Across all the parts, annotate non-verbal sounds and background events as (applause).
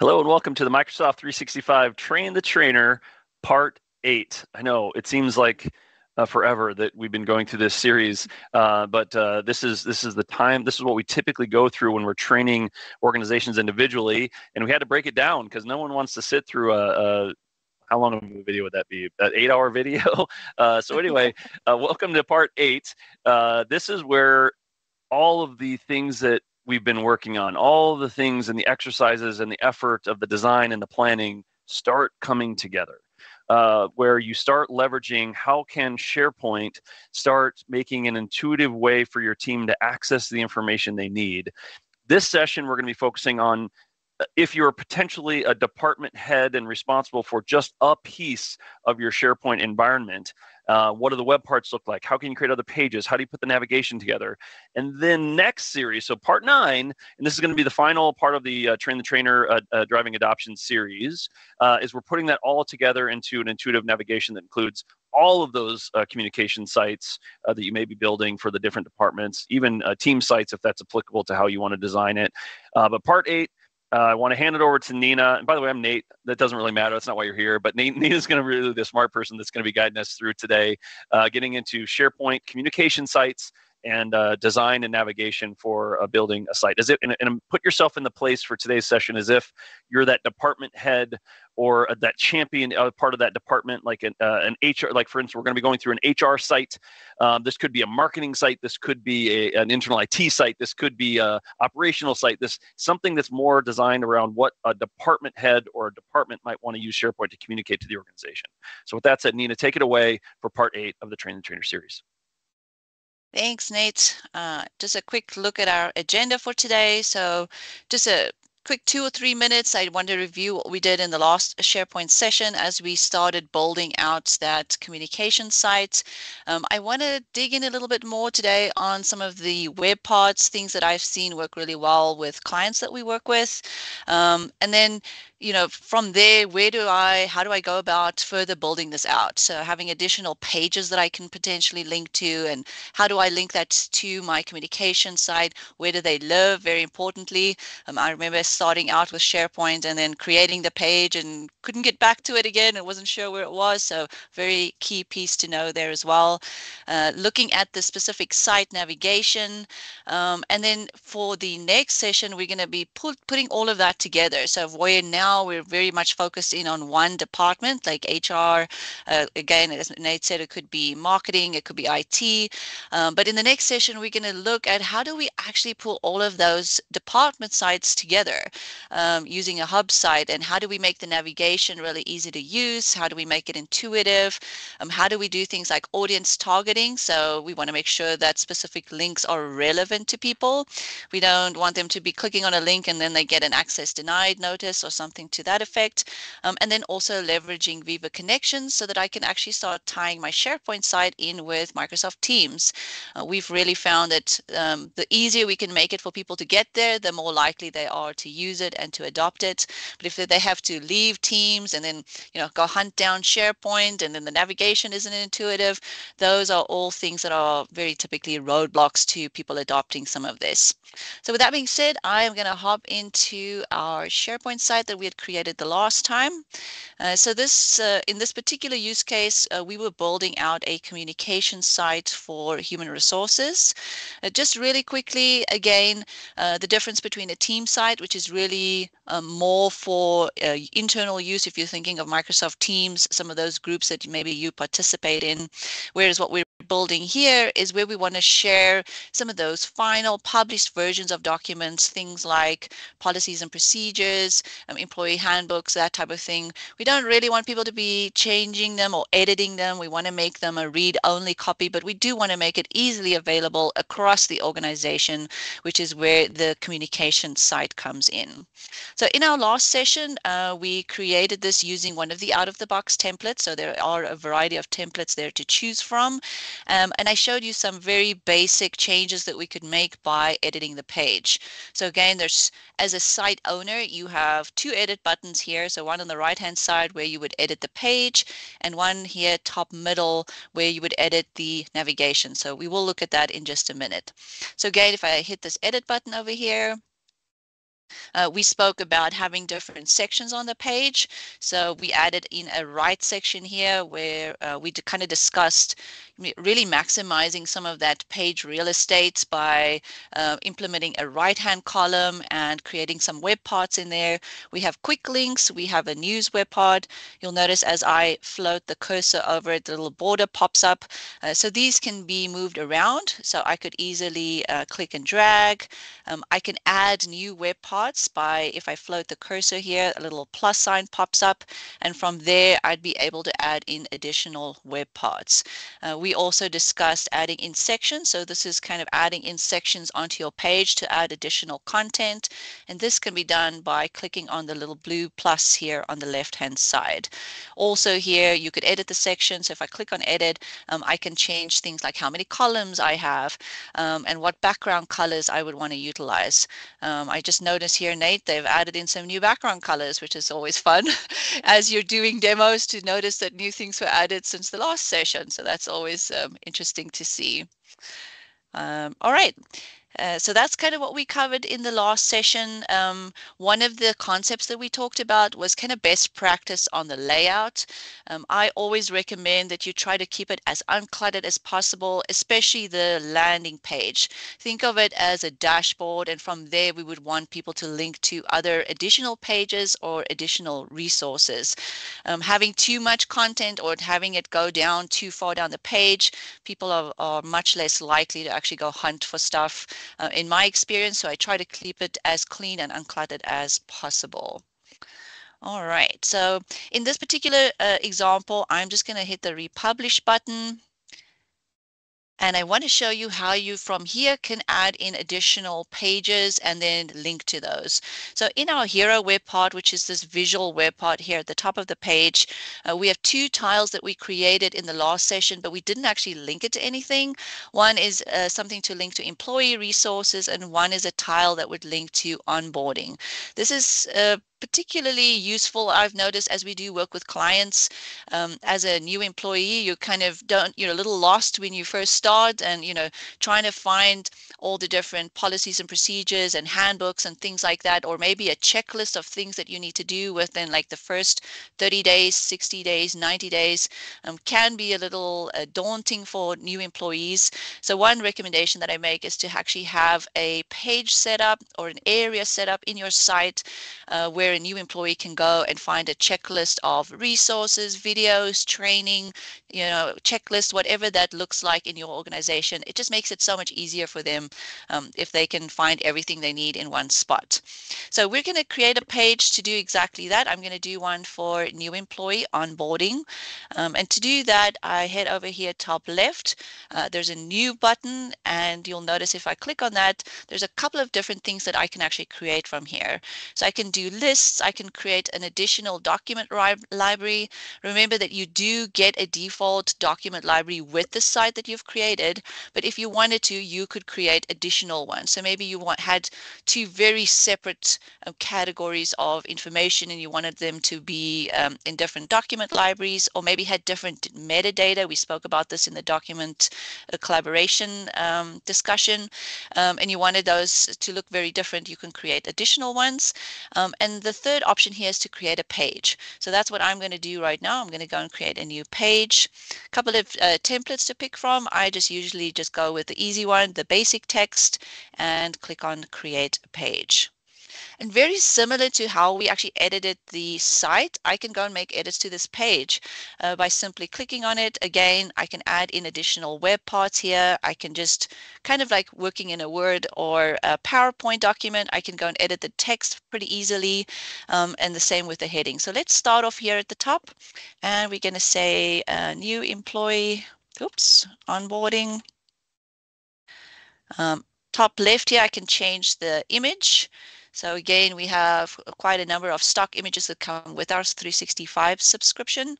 Hello and welcome to the Microsoft 365 Train the Trainer Part 8. I know it seems like uh, forever that we've been going through this series, uh, but uh, this is this is the time. This is what we typically go through when we're training organizations individually, and we had to break it down because no one wants to sit through a, a how long of a video would that be? An eight hour (laughs) video? Uh, so, anyway, uh, welcome to part eight. Uh, this is where all of the things that we've been working on, all the things and the exercises and the effort of the design and the planning start coming together. Uh, where you start leveraging how can SharePoint start making an intuitive way for your team to access the information they need. This session, we're going to be focusing on if you're potentially a department head and responsible for just a piece of your SharePoint environment, uh, what do the web parts look like? How can you create other pages? How do you put the navigation together? And then next series, so part nine, and this is going to be the final part of the uh, Train the Trainer uh, uh Driving Adoption series, uh, is we're putting that all together into an intuitive navigation that includes all of those uh, communication sites that you may be building for the different departments, even team sites if that's applicable to how you want to design it. but part eight uh, I want to hand it over to Nina. And by the way, I'm Nate. That doesn't really matter. That's not why you're here. But (laughs) Nina's going to be really the smart person that's going to be guiding us through today, uh, getting into SharePoint communication sites and uh, design and navigation for uh, building a site. As if, and, and, put yourself in the place for today's session as if you're that department head or uh, that champion uh, part of that department, like an, uh, an HR. Like for instance, we're going to be going through an HR site. Um, this could be a marketing site. This could be a, an internal IT site. This could be a operational site. This something that's more designed around what a department head or a department might want to use SharePoint to communicate to the organization. So with that said, Nina, take it away for part eight of the Train the Trainer series. Thanks, Nate. Uh, just a quick look at our agenda for today. So just a quick two or three minutes, I want to review what we did in the last SharePoint session as we started building out that communication site. Um, I want to dig in a little bit more today on some of the web parts, things that I've seen work really well with clients that we work with. Um, and then you know, from there, where do I, how do I go about further building this out? So having additional pages that I can potentially link to, and how do I link that to my communication side? Where do they live? Very importantly, um, I remember starting out with SharePoint and then creating the page and couldn't get back to it again. I wasn't sure where it was. So very key piece to know there as well. Uh, looking at the specific site navigation. Um, and then for the next session, we're going to be put, putting all of that together. So where now now we're very much focused in on one department like HR. Uh, again, as Nate said, it could be marketing, it could be IT. Um, but in the next session, we're going to look at how do we actually pull all of those department sites together um, using a hub site and how do we make the navigation really easy to use? How do we make it intuitive? Um, how do we do things like audience targeting? So we want to make sure that specific links are relevant to people. We don't want them to be clicking on a link and then they get an access denied notice or something something to that effect. Um, and then also leveraging Viva Connections so that I can actually start tying my SharePoint site in with Microsoft Teams. Uh, we've really found that um, the easier we can make it for people to get there, the more likely they are to use it and to adopt it. But if they have to leave Teams and then, you know, go hunt down SharePoint and then the navigation isn't intuitive, those are all things that are very typically roadblocks to people adopting some of this. So with that being said, I am going to hop into our SharePoint site that we created the last time. Uh, so this, uh, in this particular use case, uh, we were building out a communication site for human resources. Uh, just really quickly, again, uh, the difference between a team site, which is really um, more for uh, internal use, if you're thinking of Microsoft Teams, some of those groups that maybe you participate in, whereas what we're building here is where we want to share some of those final published versions of documents, things like policies and procedures, um, employee handbooks, that type of thing. We don't really want people to be changing them or editing them. We want to make them a read-only copy, but we do want to make it easily available across the organization, which is where the communication site comes in. So in our last session, uh, we created this using one of the out-of-the-box templates. So there are a variety of templates there to choose from. Um, and I showed you some very basic changes that we could make by editing the page. So again, there's as a site owner, you have two edit buttons here. So one on the right hand side where you would edit the page and one here top middle where you would edit the navigation. So we will look at that in just a minute. So again, if I hit this edit button over here, Uh, we spoke about having different sections on the page. So we added in a right section here where uh, we kind of discussed really maximizing some of that page real estate by uh, implementing a right hand column and creating some web parts in there. We have quick links. We have a news web part. You'll notice as I float the cursor over it, the little border pops up. Uh, so these can be moved around. So I could easily uh, click and drag. Um, I can add new web parts by if I float the cursor here, a little plus sign pops up. And from there, I'd be able to add in additional web parts. Uh, we also discussed adding in sections. So this is kind of adding in sections onto your page to add additional content. And this can be done by clicking on the little blue plus here on the left hand side. Also here, you could edit the section. So if I click on edit, um, I can change things like how many columns I have um, and what background colors I would want to utilize. Um, I just noticed here, Nate, they've added in some new background colors, which is always fun (laughs) as you're doing demos to notice that new things were added since the last session. So that's always um, interesting to see. Um, all right. Uh, so that's kind of what we covered in the last session. Um, one of the concepts that we talked about was kind of best practice on the layout. Um, I always recommend that you try to keep it as uncluttered as possible, especially the landing page. Think of it as a dashboard, and from there we would want people to link to other additional pages or additional resources. Um, having too much content or having it go down too far down the page, people are, are much less likely to actually go hunt for stuff uh, in my experience. So I try to keep it as clean and uncluttered as possible. All right, so in this particular uh, example, I'm just going to hit the republish button. And I want to show you how you from here can add in additional pages and then link to those. So in our hero web part, which is this visual web part here at the top of the page, uh, we have two tiles that we created in the last session, but we didn't actually link it to anything. One is uh, something to link to employee resources and one is a tile that would link to onboarding. This is uh, particularly useful I've noticed as we do work with clients um, as a new employee you kind of don't you're a little lost when you first start and you know trying to find all the different policies and procedures and handbooks and things like that or maybe a checklist of things that you need to do within like the first 30 days 60 days 90 days um, can be a little uh, daunting for new employees. So one recommendation that I make is to actually have a page set up or an area set up in your site uh, where where a new employee can go and find a checklist of resources, videos, training, you know, checklist, whatever that looks like in your organization. It just makes it so much easier for them um, if they can find everything they need in one spot. So we're going to create a page to do exactly that. I'm going to do one for new employee onboarding. Um, and to do that, I head over here top left. Uh, there's a new button and you'll notice if I click on that, there's a couple of different things that I can actually create from here. So I can do lists lists, I can create an additional document library. Remember that you do get a default document library with the site that you've created, but if you wanted to, you could create additional ones. So maybe you want, had two very separate um, categories of information and you wanted them to be um, in different document libraries, or maybe had different metadata. We spoke about this in the document uh, collaboration um, discussion, um, and you wanted those to look very different. You can create additional ones. Um, and the the third option here is to create a page. So that's what I'm going to do right now. I'm going to go and create a new page. A couple of uh, templates to pick from. I just usually just go with the easy one, the basic text, and click on create a page. And very similar to how we actually edited the site, I can go and make edits to this page uh, by simply clicking on it. Again, I can add in additional web parts here. I can just kind of like working in a Word or a PowerPoint document, I can go and edit the text pretty easily. Um, and the same with the heading. So let's start off here at the top and we're going to say uh, new employee, oops, onboarding. Um, top left here, I can change the image. So again, we have quite a number of stock images that come with our 365 subscription.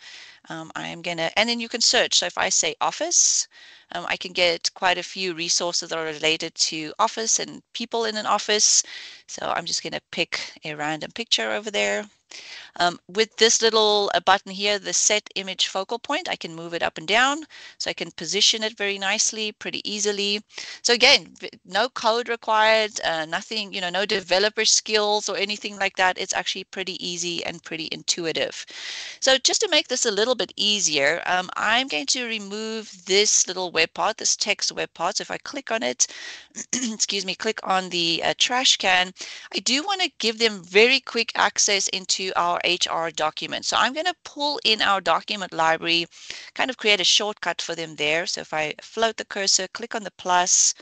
Um, I'm gonna, and then you can search. So if I say office, um, I can get quite a few resources that are related to office and people in an office. So I'm just going to pick a random picture over there. Um, with this little uh, button here, the set image focal point, I can move it up and down. So I can position it very nicely, pretty easily. So again, no code required, uh, nothing, you know, no developer skills or anything like that. It's actually pretty easy and pretty intuitive. So just to make this a little bit easier, um, I'm going to remove this little web part, this text web part. So if I click on it, (clears throat) excuse me, click on the uh, trash can, I do want to give them very quick access into our HR document. So I'm going to pull in our document library, kind of create a shortcut for them there. So if I float the cursor, click on the plus,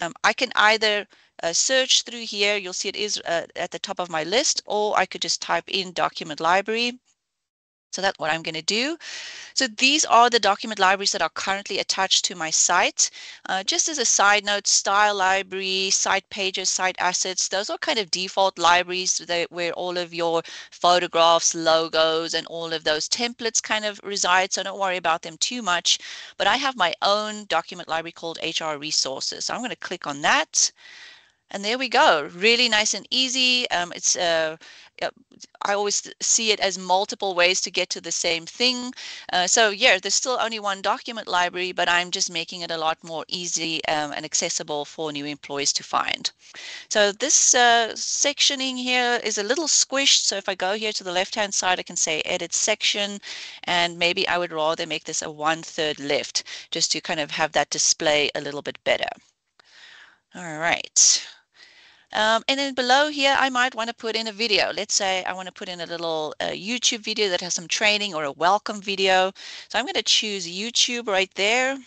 um, I can either uh, search through here, you'll see it is uh, at the top of my list, or I could just type in document library. So that's what I'm going to do. So these are the document libraries that are currently attached to my site. Uh, just as a side note, style library, site pages, site assets, those are kind of default libraries that, where all of your photographs, logos, and all of those templates kind of reside. So don't worry about them too much. But I have my own document library called HR Resources. So I'm going to click on that. And there we go. Really nice and easy. Um, it's uh, I always see it as multiple ways to get to the same thing. Uh, so yeah, there's still only one document library, but I'm just making it a lot more easy um, and accessible for new employees to find. So this uh, sectioning here is a little squished. So if I go here to the left-hand side, I can say edit section, and maybe I would rather make this a one-third left just to kind of have that display a little bit better. All right. Um, and then below here, I might want to put in a video. Let's say I want to put in a little uh, YouTube video that has some training or a welcome video. So I'm going to choose YouTube right there.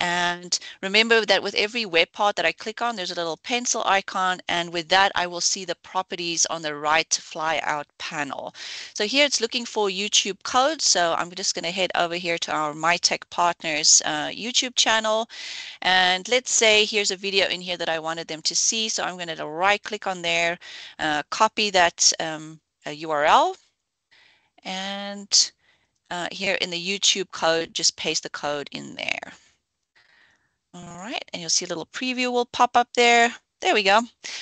And remember that with every web part that I click on, there's a little pencil icon. And with that, I will see the properties on the right flyout panel. So here it's looking for YouTube code. So I'm just going to head over here to our MyTech Partners uh, YouTube channel. And let's say here's a video in here that I wanted them to see. So I'm going to right click on there, uh, copy that um, URL. And uh, here in the YouTube code, just paste the code in there. All right, and you'll see a little preview will pop up there. There we go.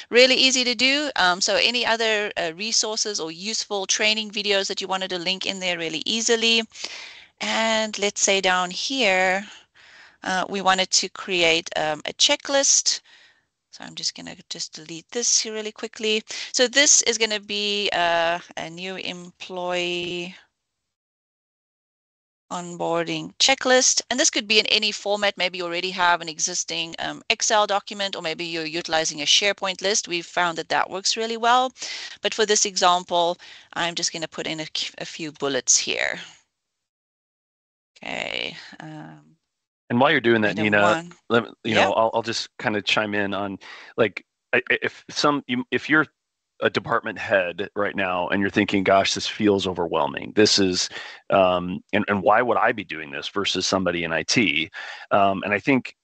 Really easy to do. Um, so any other uh, resources or useful training videos that you wanted to link in there really easily. And let's say down here, uh, we wanted to create um, a checklist. So I'm just going to just delete this here really quickly. So this is going to be uh, a new employee onboarding checklist. And this could be in any format. Maybe you already have an existing um, Excel document, or maybe you're utilizing a SharePoint list. We've found that that works really well. But for this example, I'm just going to put in a, a, few bullets here. Okay. Um, and while you're doing that, Nina, let, you know, I'll, I'll just kind of chime in on like if some if you're a department head right now and you're thinking gosh this feels overwhelming. This is um, and, and why would i be doing this versus somebody in it um, and i think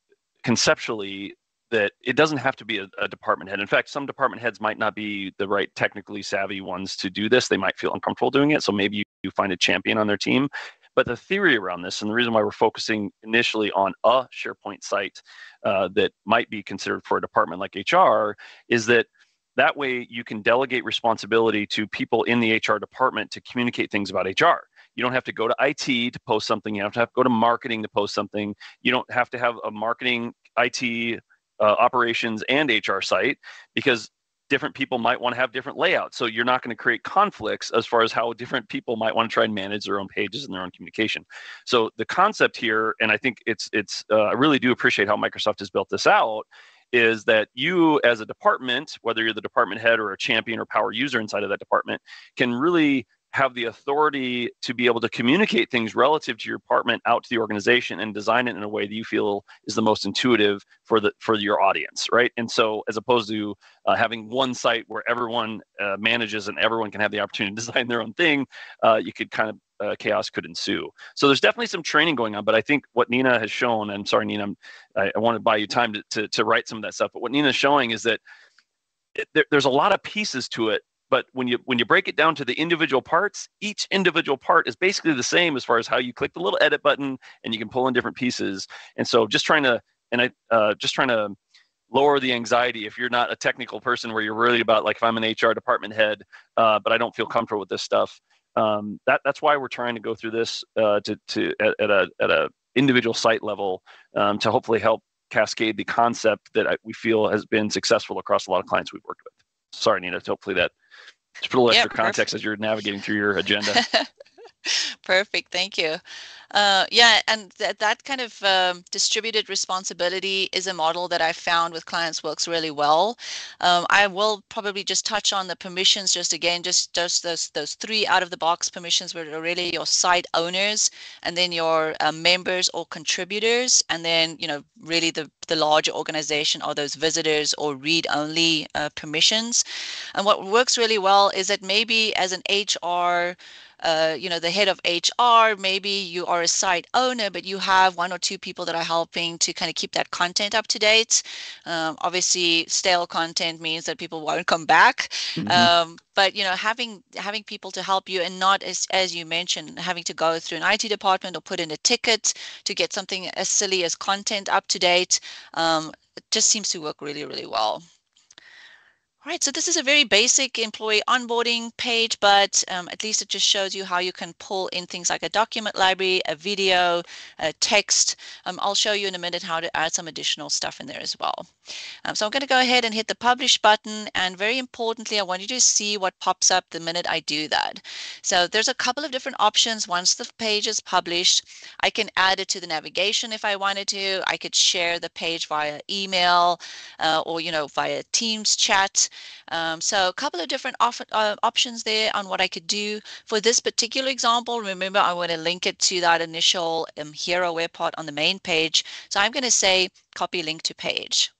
conceptually that it doesn't have to be a, a, department head. In fact some department heads might not be the right technically savvy ones to do this. They might feel uncomfortable doing it so maybe you, you find a champion on their team. But the theory around this and the reason why we're focusing initially on a sharepoint site uh, that might be considered for a department like hr is that that way, you can delegate responsibility to people in the HR department to communicate things about HR. You don't have to go to IT to post something. You don't have to, go to marketing to post something. You don't have to have a marketing, IT, uh, operations, and HR site because different people might want to have different layouts. So you're not going to create conflicts as far as how different people might want to try and manage their own pages and their own communication. So the concept here, and I think it's it's uh, I really do appreciate how Microsoft has built this out, is that you as a department whether you're the department head or a champion or power user inside of that department can really have the authority to be able to communicate things relative to your apartment out to the organization and design it in a way that you feel is the most intuitive for the for your audience right and so as opposed to uh, having one site where everyone uh, manages and everyone can have the opportunity to (laughs) design their own thing uh, you could kind of uh, chaos could ensue. So there's definitely some training going on, but I think what Nina has shown, I'm sorry, Nina, I, I want to buy you time to, to, to, write some of that stuff, but what Nina's showing is that it, there, there's a lot of pieces to it, but when you when you break it down to the individual parts, each individual part is basically the same as far as how you click the little edit button and you can pull in different pieces. And so just trying to, and I uh, just trying to lower the anxiety if you're not a technical person where you're really about like if I'm an HR department head, uh, but I don't feel comfortable with this stuff. Um, that that's why we're trying to go through this uh, to to at, at, a at a individual site level um, to hopefully help cascade the concept that I, we feel has been successful across a lot of clients we've worked with. Sorry, Nina. Hopefully that just put a little extra context as you're navigating through your agenda. (laughs) Perfect. Thank you. Uh, yeah, and th- that kind of um, distributed responsibility is a model that I found with clients works really well. Um, I will probably just touch on the permissions just again, just just those those three out of the box permissions were really your site owners, and then your uh, members or contributors, and then you know really the the larger organization are those visitors or read only uh, permissions. And what works really well is that maybe as an HR uh, you know, the head of HR, maybe you are a site owner, but you have one or two people that are helping to kind of keep that content up to date. Um, obviously, stale content means that people won't come back. Mm-hmm. Um, but you know, having having people to help you and not as as you mentioned, having to go through an IT department or put in a ticket to get something as silly as content up to date, um, just seems to work really, really well. Right, so this is a very basic employee onboarding page, but um, at least it just shows you how you can pull in things like a document library, a video, a text. Um, I'll show you in a minute how to add some additional stuff in there as well. Um, so I'm going to go ahead and hit the publish button. And very importantly, I want you to see what pops up the minute I do that. So there's a couple of different options. Once the page is published, I can add it to the navigation if I wanted to. I could share the page via email uh, or, you know, via Teams chat. Um, so a couple of different op uh, options there on what I could do. For this particular example, remember I want to link it to that initial um, hero web part on the main page. So I'm going to say copy link to page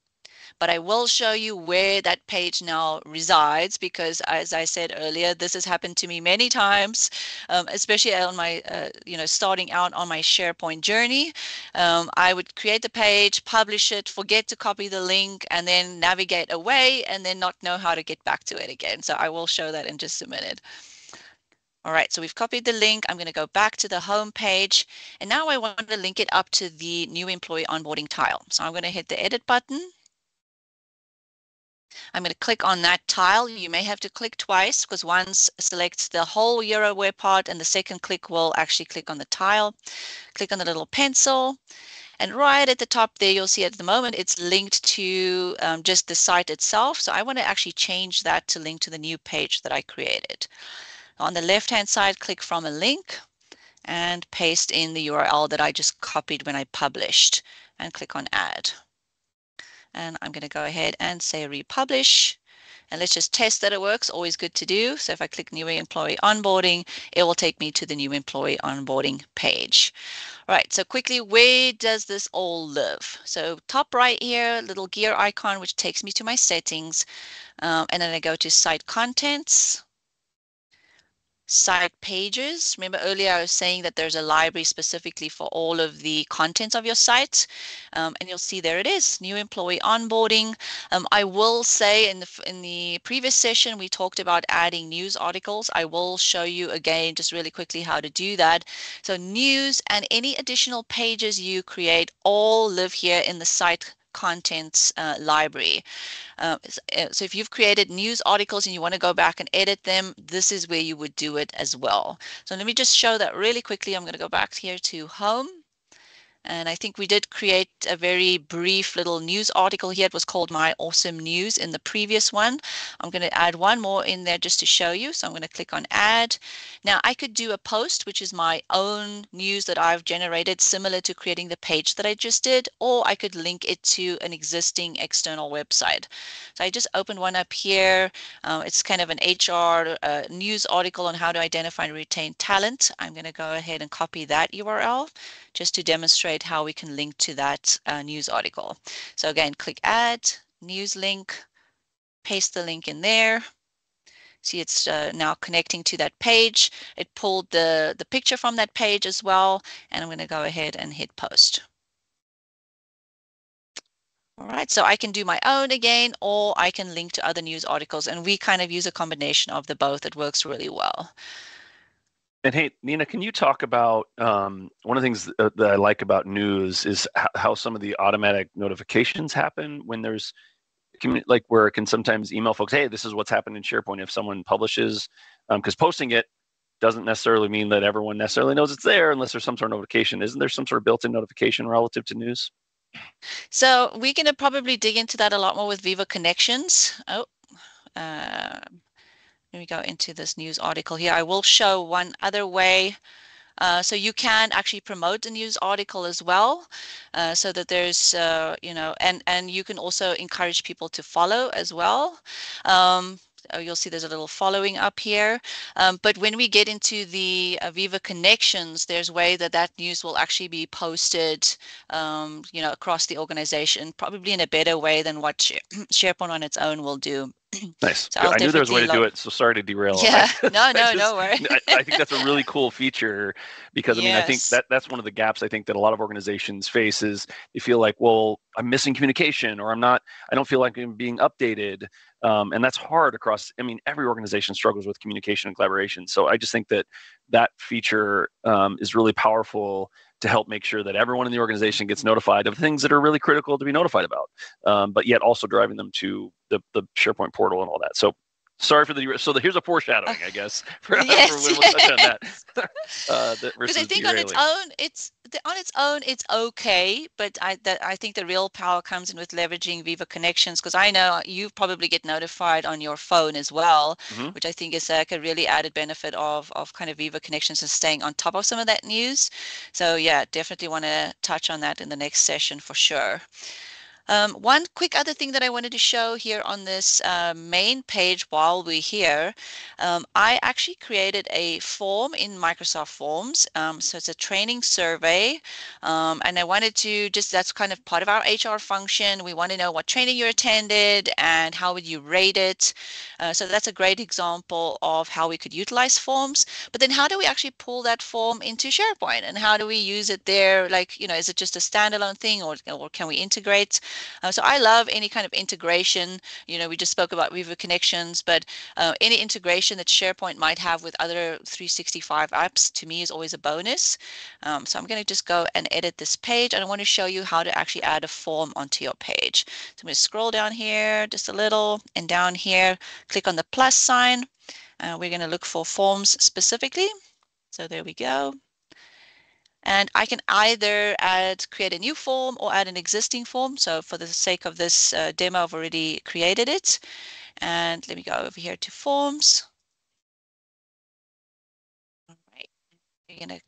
but I will show you where that page now resides because as I said earlier, this has happened to me many times, um, especially on my, uh, you know, starting out on my SharePoint journey. Um, I would create the page, publish it, forget to copy the link, and then navigate away and then not know how to get back to it again. So I will show that in just a minute. All right, so we've copied the link. I'm going to go back to the home page. And now I want to link it up to the new employee onboarding tile. So I'm going to hit the edit button. I'm going to click on that tile. You may have to click twice because once selects the whole hero web part and the second click will actually click on the tile. Click on the little pencil. And right at the top there, you'll see at the moment it's linked to um, just the site itself. So I want to actually change that to link to the new page that I created. On the left-hand side, click from a link and paste in the URL that I just copied when I published and click on add and I'm going to go ahead and say republish. And let's just test that it works, always good to do. So if I click new employee onboarding, it will take me to the new employee onboarding page. All right, so quickly, where does this all live? So top right here, little gear icon, which takes me to my settings. Um, and then I go to site contents site pages. Remember earlier I was saying that there's a library specifically for all of the contents of your site. Um, and you'll see there it is, new employee onboarding. Um, I will say in the, in the previous session, we talked about adding news articles. I will show you again, just really quickly how to do that. So news and any additional pages you create all live here in the site contents uh, library. Uh, uh, so if you've created news articles and you want to go back and edit them, this is where you would do it as well. So let me just show that really quickly. I'm going to go back here to home. And I think we did create a very brief little news article here. It was called My Awesome News in the previous one. I'm going to add one more in there just to show you. So I'm going to click on add. Now I could do a post, which is my own news that I've generated similar to creating the page that I just did, or I could link it to an existing external website. So I just opened one up here. Uh, it's kind of an HR uh, news article on how to identify and retain talent. I'm going to go ahead and copy that URL just to demonstrate how we can link to that uh, news article. So again, click add, news link, paste the link in there. See, it's uh, now connecting to that page. It pulled the, the picture from that page as well. And I'm going to go ahead and hit post. All right, so I can do my own again, or I can link to other news articles. And we kind of use a combination of the both. It works really well. And hey, Nina, can you talk about um, one of the things that, that I like about news is how some of the automatic notifications happen when there's like where it can sometimes email folks, hey, this is what's happened in SharePoint if someone publishes, because um, posting it doesn't necessarily mean that everyone necessarily knows it's there unless there's some sort of notification. Isn't there some sort of built-in notification relative to news? So we're going to probably dig into that a lot more with Viva Connections. Oh, uh, let me go into this news article here. I will show one other way. Uh, so you can actually promote a news article as well, uh, so that there's, uh, you know, and and you can also encourage people to follow as well. Um, oh, you'll see there's a little following up here. Um, but when we get into the Viva connections, there's a way that that news will actually be posted, um, you know, across the organization, probably in a better way than what (clears throat) SharePoint on its own will do. (clears throat) Nice. So I knew there was a way to do it, so sorry to derail. Yeah, (laughs) (laughs) no, no, no worry. (laughs) I, I, think that's a really cool feature because I yes. mean I think that that's one of the gaps I think that a lot of organizations face is they feel like, well, I'm missing communication or I'm not, I don't feel like I'm being updated, um, and that's hard across. I mean, every organization struggles with communication and collaboration. So I just think that that feature um, is really powerful to help make sure that everyone in the organization gets notified of things that are really critical to be notified about, um, but yet also driving them to the, the SharePoint portal and all that. So sorry for the so the, here's a foreshadowing i guess (laughs) for, yes, for we'll touch on that. (laughs) uh, because i think on its own it's on its own it's okay but i that i think the real power comes in with leveraging viva connections because i know you probably get notified on your phone as well mm-hmm. which i think is like a really added benefit of of kind of viva connections and staying on top of some of that news. So yeah definitely want to touch on that in the next session for sure um, one quick other thing that I wanted to show here on this uh, main page while we're here, um, I actually created a form in Microsoft Forms. Um, so it's a training survey. Um, and I wanted to just, that's kind of part of our HR function. We want to know what training you attended and how would you rate it. Uh, so that's a great example of how we could utilize forms. But then how do we actually pull that form into SharePoint and how do we use it there? Like, you know, is it just a standalone thing or, or can we integrate? Uh, so I love any kind of integration. You know, we just spoke about Viva Connections, but uh, any integration that SharePoint might have with other 365 apps to me is always a bonus. Um, so I'm going to just go and edit this page and I want to show you how to actually add a form onto your page. So I'm going to scroll down here just a little and down here, click on the plus sign. Uh, we're going to look for forms specifically. So there we go. And I can either add, create a new form or add an existing form. So for the sake of this uh, demo, I've already created it. And let me go over here to forms. All right, you're gonna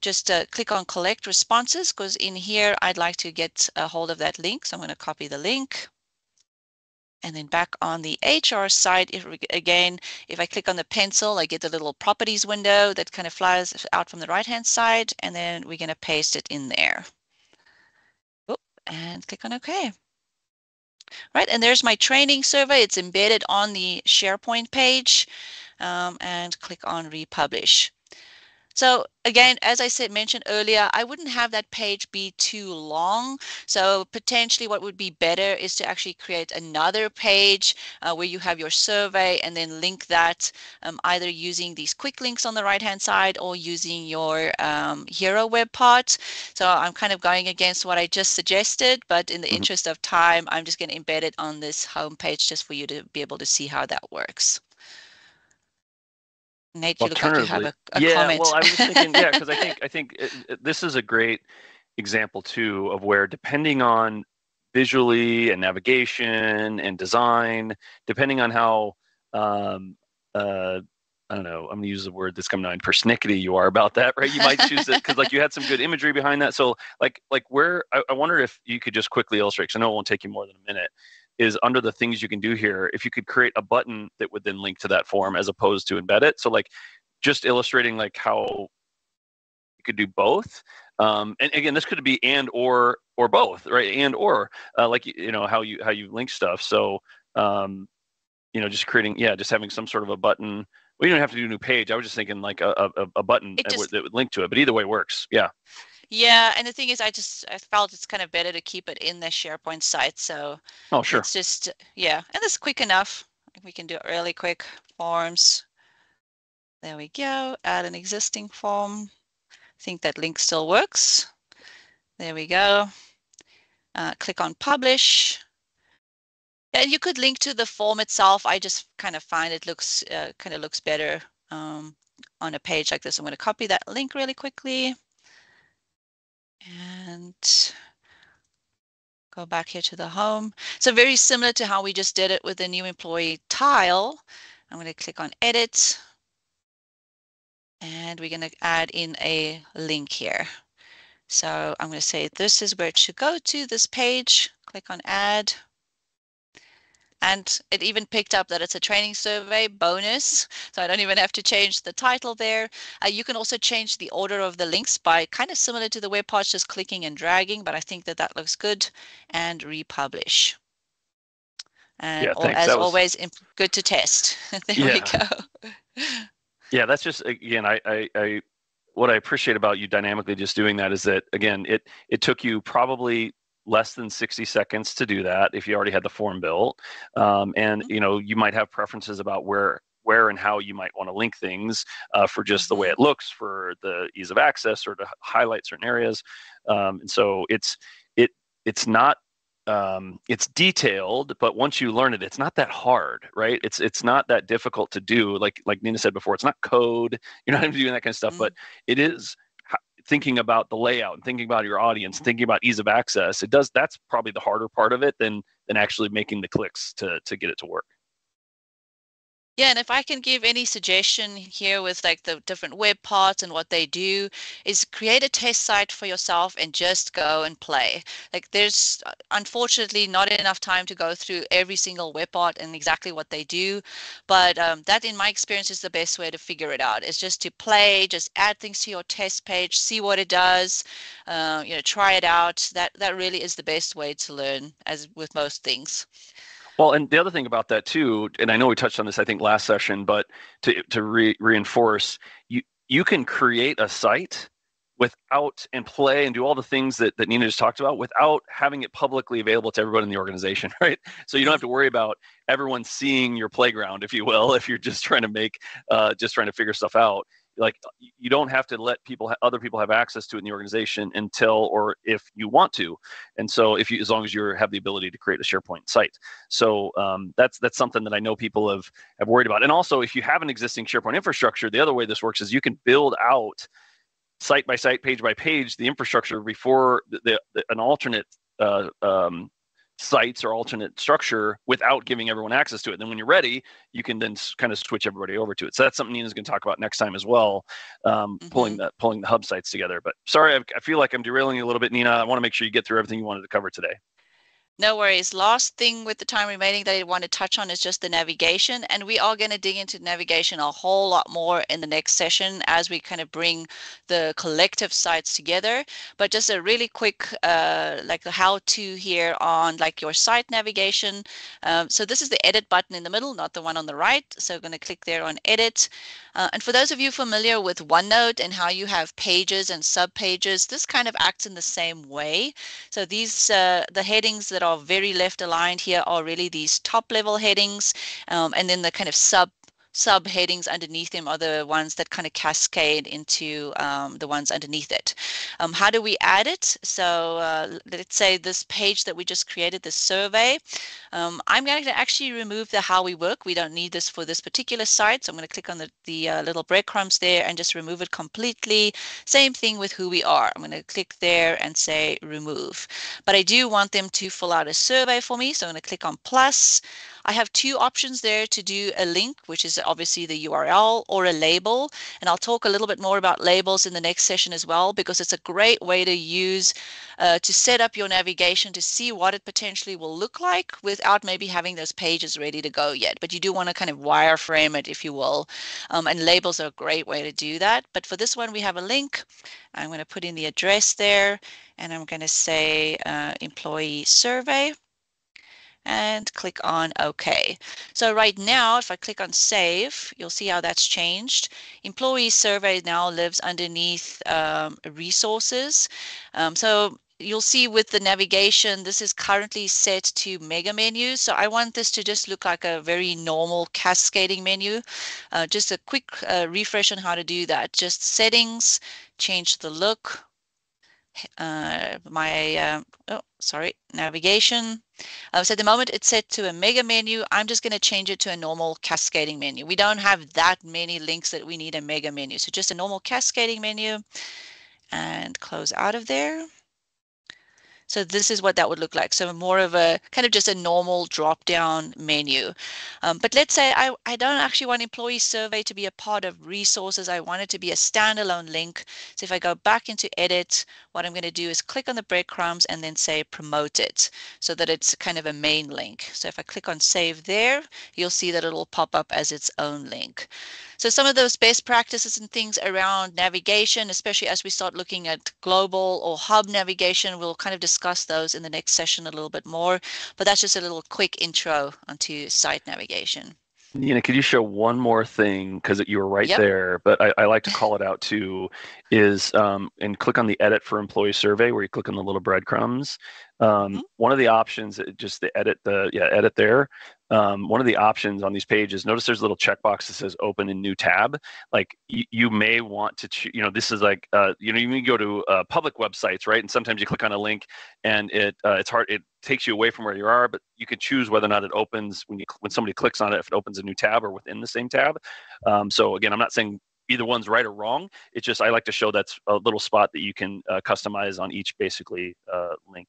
just uh, click on collect responses because in here, I'd like to get a hold of that link. So I'm gonna copy the link. And then back on the HR side, if, again, if I click on the pencil, I get the little properties window that kind of flies out from the right-hand side, and then we're going to paste it in there. Oop, and click on OK. Right, and there's my training survey. It's embedded on the SharePoint page, um, and click on Republish. So again, as I said, mentioned earlier, I wouldn't have that page be too long. So potentially what would be better is to actually create another page uh, where you have your survey and then link that um, either using these quick links on the right hand side or using your um, hero web part. So I'm kind of going against what I just suggested, but in the mm -hmm. interest of time, I'm just going to embed it on this home page just for you to be able to see how that works. Nate, you look like you have a, a yeah, comment. well, I was thinking, yeah, because I (laughs) think I think it, it, this is a great example too of where depending on visually and navigation and design, depending on how um, uh, I don't know, I'm gonna use the word that's coming on persnickety you are about that, right? You might choose it because like you had some good imagery behind that. So like like where I, I wonder if you could just quickly illustrate because I know it won't take you more than a minute is under the things you can do here if you could create a button that would then link to that form as opposed to embed it. So like just illustrating like how you could do both um, and again this could be and or or both right? And or uh, like you know how you how you link stuff. So um, you know just creating yeah just having some sort of a button. Well, don't have to do a new page. I was just thinking like a, a, a button just, that would link to it but either way works. Yeah yeah, and the thing is, I just I felt it's kind of better to keep it in the SharePoint site. So oh sure, it's just yeah, and it's quick enough. We can do it really quick. Forms. There we go. Add an existing form. I think that link still works. There we go. Uh, click on publish. And you could link to the form itself. I just kind of find it looks uh, kind of looks better um, on a page like this. I'm going to copy that link really quickly and go back here to the home. So very similar to how we just did it with the new employee tile. I'm going to click on edit and we're going to add in a link here. So I'm going to say this is where it should go to this page. Click on add. And it even picked up that it's a training survey bonus. So I don't even have to change the title there. Uh, you can also change the order of the links by kind of similar to the web parts, just clicking and dragging, but I think that that looks good. And republish. And yeah, as was... always, good to test. (laughs) there yeah. we go. yeah, that's just, again, I, I, I what I appreciate about you dynamically just doing that is that again, it it took you probably less than 60 seconds to do that if you already had the form built um, and mm-hmm. you know you might have preferences about where where and how you might want to link things uh, for just the way mm-hmm. it looks for the ease of access or to highlight certain areas um, and so it's it it's not um, it's detailed, but once you learn it, it's not that hard, right? It's it's not that difficult to do. Like like Nina said before, it's not code. You're not doing that kind of stuff, mm-hmm. but it is thinking about the layout and thinking about your audience, mm-hmm. thinking about ease of access. It does that's probably the harder part of it than than actually making the clicks to to get it to work. Yeah, and if I can give any suggestion here with like the different web parts and what they do, is create a test site for yourself and just go and play. Like there's uh, unfortunately not enough time to go through every single web part and exactly what they do, but um, that in my experience is the best way to figure it out. Is just to play, just add things to your test page, see what it does, uh, you know, try it out. That that really is the best way to learn, as with most things. Well, and the other thing about that too, and I know we touched on this, I think last session, but to to re- reinforce, you you can create a site without and play and do all the things that, that Nina just talked about without having it publicly available to everyone in the organization, (laughs) right? So you don't have to worry about everyone seeing your playground, if you will, (laughs) if you're just trying to make, uh, just trying to figure stuff out like you don't have to let people other people have access to it in the organization until or if you want to. And so if you as long as you have the ability to create a sharepoint site. So um, that's that's something that i know people have have worried about. And also if you have an existing sharepoint infrastructure the other way this works is you can build out site by site page by page the infrastructure before the, the an alternate uh, um, sites or alternate structure without giving everyone access to it. And then when you're ready, you can then kind of switch everybody over to it. So that's something Nina's going to talk about next time as well, um, mm-hmm. pulling that pulling the hub sites together. But sorry, I, I feel like I'm derailing you a little bit, Nina. I want to make sure you get through everything you wanted to cover today. No worries. Last thing with the time remaining that I want to touch on is just the navigation. And we are going to dig into navigation a whole lot more in the next session as we kind of bring the collective sites together. But just a really quick, uh, like a how to here on like your site navigation. Um, so this is the edit button in the middle, not the one on the right. So I'm going to click there on edit. Uh, and for those of you familiar with OneNote and how you have pages and subpages, this kind of acts in the same way. So these, uh, the headings that are very left aligned here are really these top level headings. Um, and then the kind of sub subheadings underneath them are the ones that kind of cascade into um, the ones underneath it. Um, how do we add it? So uh, let's say this page that we just created, this survey, um, I'm going to actually remove the how we work. We don't need this for this particular site. So I'm going to click on the, the uh, little breadcrumbs there and just remove it completely. Same thing with who we are. I'm going to click there and say remove. But I do want them to fill out a survey for me. So I'm going to click on plus. I have two options there to do a link, which is obviously the URL or a label. And I'll talk a little bit more about labels in the next session as well, because it's a great way to use uh, to set up your navigation to see what it potentially will look like without maybe having those pages ready to go yet. But you do want to kind of wireframe it, if you will. Um, and labels are a great way to do that. But for this one, we have a link. I'm going to put in the address there, and I'm going to say uh, employee survey and click on OK. So right now, if I click on Save, you'll see how that's changed. Employee Survey now lives underneath um, Resources. Um, so you'll see with the navigation, this is currently set to mega menu. So I want this to just look like a very normal cascading menu. Uh, just a quick uh, refresh on how to do that. Just settings, change the look, uh, my, uh, oh, sorry, navigation. Uh, so at the moment it's set to a mega menu. I'm just going to change it to a normal cascading menu. We don't have that many links that we need a mega menu. So just a normal cascading menu and close out of there. So this is what that would look like. So more of a kind of just a normal drop down menu. Um, but let's say I, I don't actually want employee survey to be a part of resources. I want it to be a standalone link. So if I go back into edit, what I'm going to do is click on the breadcrumbs and then say promote it so that it's kind of a main link. So if I click on save there, you'll see that it'll pop up as its own link. So some of those best practices and things around navigation, especially as we start looking at global or hub navigation, we'll kind of discuss those in the next session a little bit more. But that's just a little quick intro onto site navigation. Nina, could you show one more thing because you were right yep. there, but I, I, like to call it out too, is um, and click on the edit for employee survey where you click on the little breadcrumbs. Um, mm-hmm. One of the options, just the edit the yeah edit there um, one of the options on these pages, notice there's a little checkbox that says open a new tab. Like you, you may want to, ch- you know, this is like, uh, you know, you can go to uh, public websites, right? And sometimes you click on a link and it, uh, it's hard, it takes you away from where you are, but you can choose whether or not it opens when you, when somebody clicks on it, if it opens a new tab or within the same tab. Um, so again, I'm not saying either one's right or wrong. It's just, I like to show that's a little spot that you can uh, customize on each basically uh, link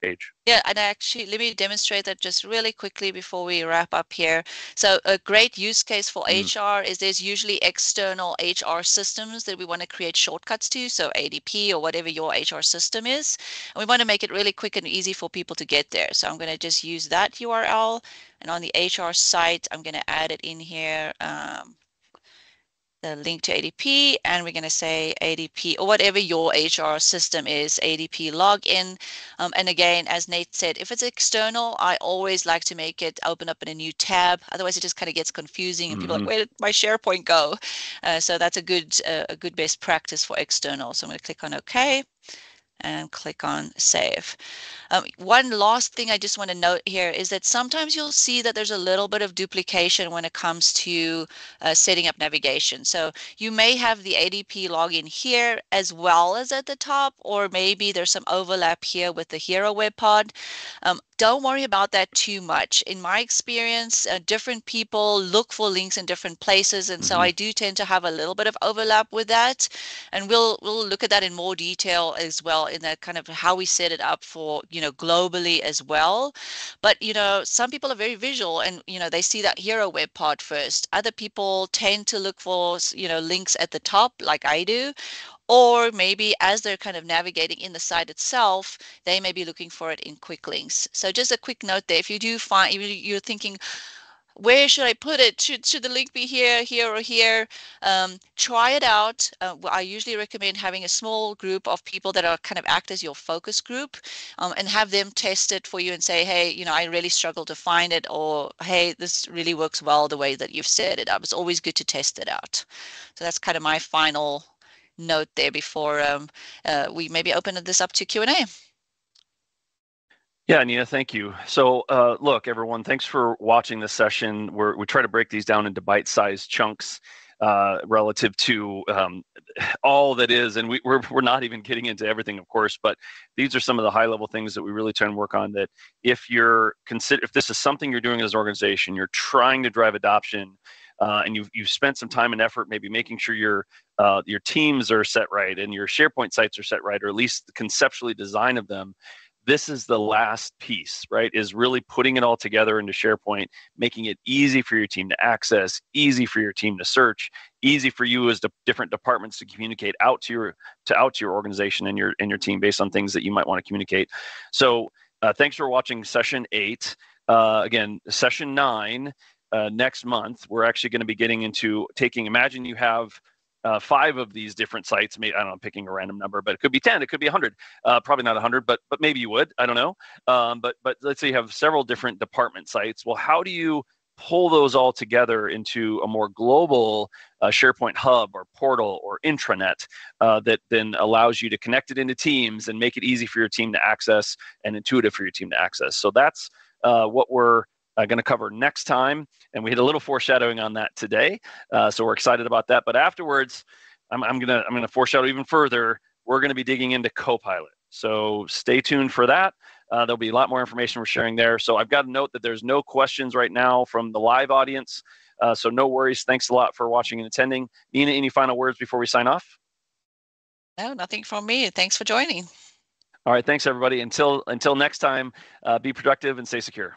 page. Yeah, and actually, let me demonstrate that just really quickly before we wrap up here. So a great use case for mm. HR is there's usually external HR systems that we want to create shortcuts to, so ADP or whatever your HR system is. And we want to make it really quick and easy for people to get there. So I'm going to just use that URL. And on the HR site, I'm going to add it in here. Um, the link to ADP and we're going to say ADP or whatever your HR system is, ADP login. Um, and again, as Nate said, if it's external, I always like to make it open up in a new tab. Otherwise, it just kind of gets confusing and mm-hmm. people are like, mm-hmm. where did my SharePoint go? Uh, so that's a good, uh, a good best practice for external. So I'm going to click on OK and click on save. Um, one last thing I just want to note here is that sometimes you'll see that there's a little bit of duplication when it comes to uh, setting up navigation. So you may have the ADP login here as well as at the top, or maybe there's some overlap here with the Hero Web Part. Um, don't worry about that too much. In my experience, uh, different people look for links in different places, and mm-hmm. so I do tend to have a little bit of overlap with that. And we'll we'll look at that in more detail as well in that kind of how we set it up for you know globally as well. But you know, some people are very visual, and you know they see that hero web part first. Other people tend to look for you know links at the top, like I do, or maybe as they're kind of navigating in the site itself, they may be looking for it in quick links. So just a quick note there, if you do find, you're thinking, where should I put it? Should, should the link be here, here, or here? Um, try it out. Uh, I usually recommend having a small group of people that are kind of act as your focus group um, and have them test it for you and say, hey, you know, I really struggle to find it, or hey, this really works well the way that you've set it up. It's always good to test it out. So that's kind of my final note there before um, uh, we maybe open this up to Q&A. Yeah, Nina, thank you. So, uh, look, everyone, thanks for watching this session. We're, we try to break these down into bite-sized chunks uh, relative to um, all that is, and we, we're, we're not even getting into everything, of course, but these are some of the high-level things that we really try and work on. That if you're consider, if this is something you're doing as an organization, you're trying to drive adoption, uh, and you've you've spent some time and effort maybe making sure your uh, your teams are set right and your SharePoint sites are set right, or at least the conceptually design of them. This is the last piece, right? Is really putting it all together into SharePoint, making it easy for your team to access, easy for your team to search, easy for you as the different departments to communicate out to your to out to your organization and your and your team based on things that you might want to communicate. So, uh, thanks for watching session eight. Uh, again, session nine uh, next month, we're actually going to be getting into taking, imagine you have uh, five of these different sites. Maybe, I don't know, I'm picking a random number, but it could be 10, it could be 100. Uh, probably not 100, but but maybe you would. I don't know. Um, but but let's say you have several different department sites. Well, how do you pull those all together into a more global uh, SharePoint hub or portal or intranet uh, that then allows you to connect it into teams and make it easy for your team to access and intuitive for your team to access. So that's uh, what we're uh, going to cover next time. And we had a little foreshadowing on that today. Uh, so we're excited about that. But afterwards, I'm, I'm going to I'm going to foreshadow even further. We're going to be digging into Copilot. So stay tuned for that. Uh, there'll be a lot more information we're sharing there. So I've got to note that there's no questions right now from the live audience. Uh, so no worries. Thanks a lot for watching and attending. Nina, any final words before we sign off? No, nothing from me. Thanks for joining. All right. Thanks, everybody. Until until next time, uh, be productive and stay secure.